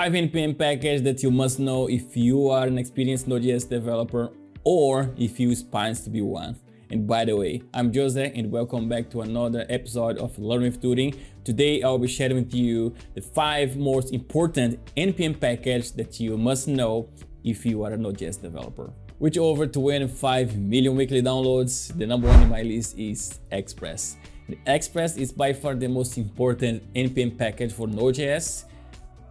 5 npm package that you must know if you are an experienced Node.js developer or if you aspire to be one. And by the way, I'm Jose and welcome back to another episode of Learn with Turing. Today I'll be sharing with you the 5 most important npm package that you must know if you are a Node.js developer. With over 25 million weekly downloads, the number one in my list is Express. Express is by far the most important npm package for Node.js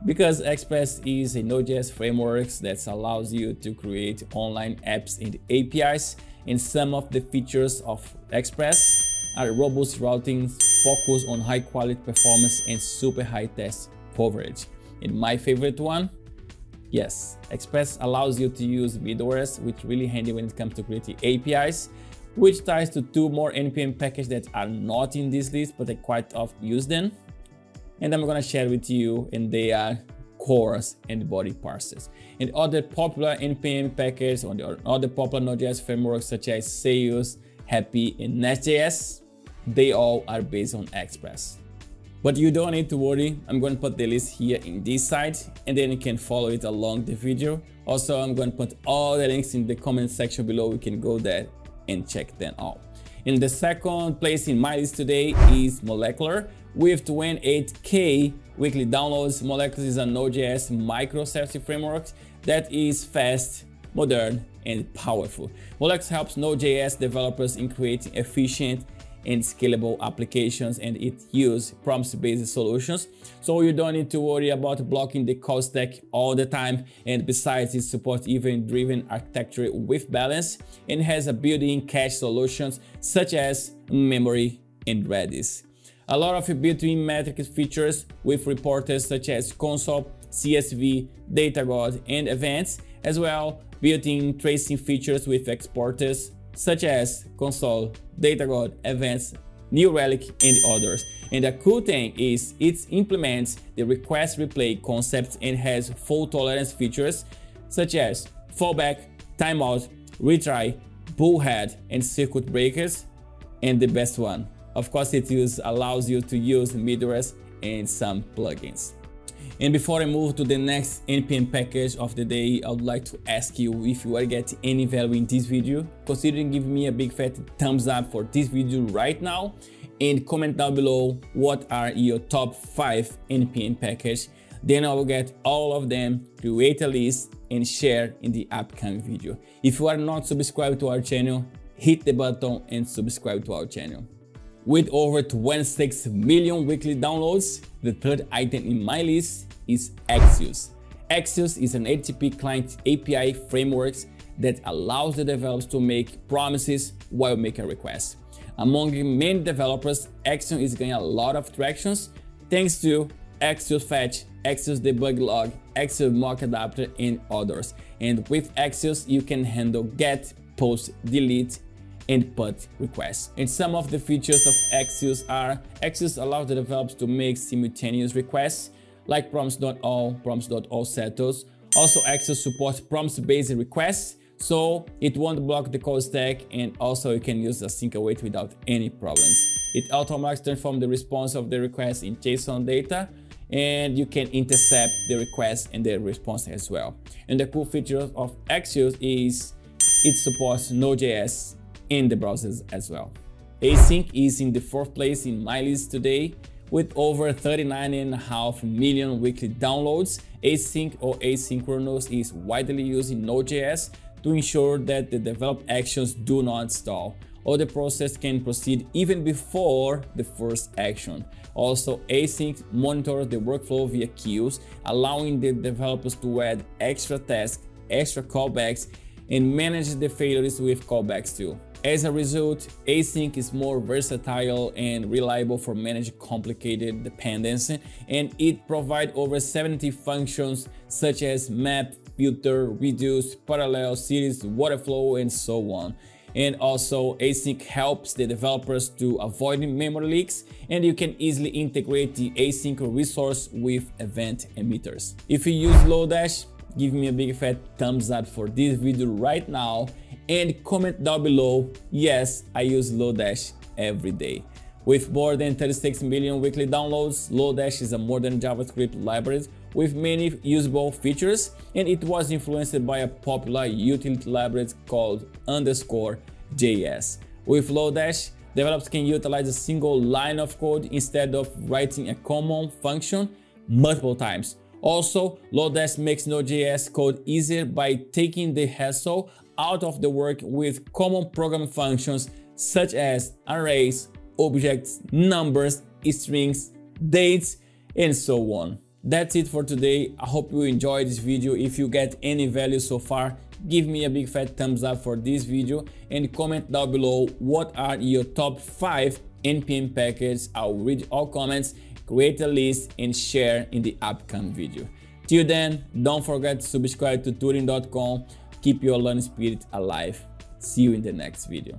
because Express is a Node.js framework that allows you to create online apps and APIs and some of the features of Express are robust routing, focus on high quality performance and super high test coverage. And my favorite one, yes, Express allows you to use middlewares, which really handy when it comes to creating APIs, which ties to two more NPM packages that are not in this list, but I quite often use them and I'm gonna share with you and they are CORS and body parsers. And other popular NPM packages or other popular Node.js frameworks such as Sails, Hapi, and Nest.js, they all are based on Express. But you don't need to worry, I'm going to put the list here in this side and then you can follow it along the video. Also, I'm going to put all the links in the comment section below, you can go there and check them out. In the second place in my list today is Moleculer with 28k weekly downloads. Moleculer is a Node.js microservice framework that is fast, modern, and powerful. Moleculer helps Node.js developers in creating efficient and scalable applications and it uses promise-based solutions. So you don't need to worry about blocking the code stack all the time. And besides, it supports event-driven architecture with balance and has a built-in cache solutions such as memory and Redis. A lot of built-in metrics features with reporters such as console, CSV, Datadog, and events, as well built-in tracing features with exporters such as console, Datadog, events, New Relic, and others. And the cool thing is it implements the request reply concept and has fault tolerance features such as fallback, timeout, retry, bulkhead, and circuit breakers. And the best one, of course, it use, allows you to use middlewares and some plugins. And before I move to the next NPM package of the day, I would like to ask you if you are getting any value in this video, consider giving me a big fat thumbs up for this video right now and comment down below what are your top 5 NPM package. Then I will get all of them, create a list and share in the upcoming video. If you are not subscribed to our channel, hit the button and subscribe to our channel. With over 26 million weekly downloads, the third item in my list is Axios. Axios is an HTTP client API framework that allows the developers to make promises while making requests. Among many developers, Axios is getting a lot of tractions thanks to Axios Fetch, Axios Debug Log, Axios Mock Adapter, and others. And with Axios, you can handle get, post, delete, and put requests. And some of the features of Axios are Axios allows the developers to make simultaneous requests like promise.all, promise.all settles. Also, Axios supports promise-based requests, so it won't block the code stack and also you can use async await without any problems. It automatically transforms the response of the request in JSON data and you can intercept the request and the response as well. And the cool feature of Axios is it supports Node.js in the browsers as well. Async is in the fourth place in my list today with over 39.5 million weekly downloads, async or asynchronous is widely used in Node.js to ensure that the developed actions do not stall or the process can proceed even before the first action. Also, async monitors the workflow via queues, allowing the developers to add extra tasks, extra callbacks, and manage the failures with callbacks too. As a result, async is more versatile and reliable for managing complicated dependencies, and it provides over 70 functions such as map, filter, reduce, parallel, series, waterflow, and so on. And also async helps the developers to avoid memory leaks and you can easily integrate the async resource with event emitters. If you use Lodash, give me a big fat thumbs up for this video right now and comment down below, yes, I use Lodash every day. With more than 36 million weekly downloads, Lodash is a modern JavaScript library with many usable features and it was influenced by a popular utility library called underscore JS. With Lodash, developers can utilize a single line of code instead of writing a common function multiple times. Also, Lodash makes Node.js code easier by taking the hassle out of the work with common programming functions such as arrays, objects, numbers, strings, dates, and so on. That's it for today. I hope you enjoyed this video. If you get any value so far, give me a big fat thumbs up for this video and comment down below what are your top 5 npm packages. I'll read all comments, create a list and share in the upcoming video. Till then, don't forget to subscribe to Turing.com. Keep your learning spirit alive. See you in the next video.